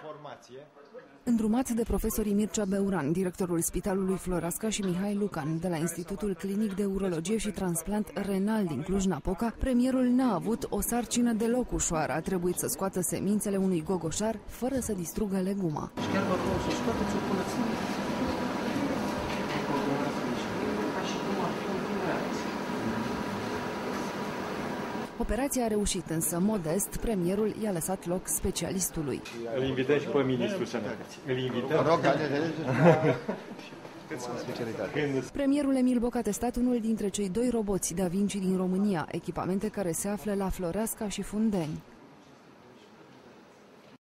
informație. Îndrumat de profesorii Mircea Beuran, directorul Spitalului Florasca și Mihai Lucan, de la Institutul Clinic de Urologie și Transplant Renal din Cluj-Napoca, premierul n-a avut o sarcină deloc ușoară. A trebuit să scoată semințele unui gogoșar fără să distrugă leguma. Și chiar vă rog să scoateți o puneți Operația a reușit, însă modest, premierul i-a lăsat loc specialistului. Îl invităm și pe ministrul sănătății. Îl invităm. Rog, specialitate. Premierul Emil Boc a testat unul dintre cei doi roboți Da Vinci din România, echipamente care se află la Floreasca și Fundeni.